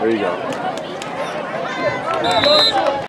There you go.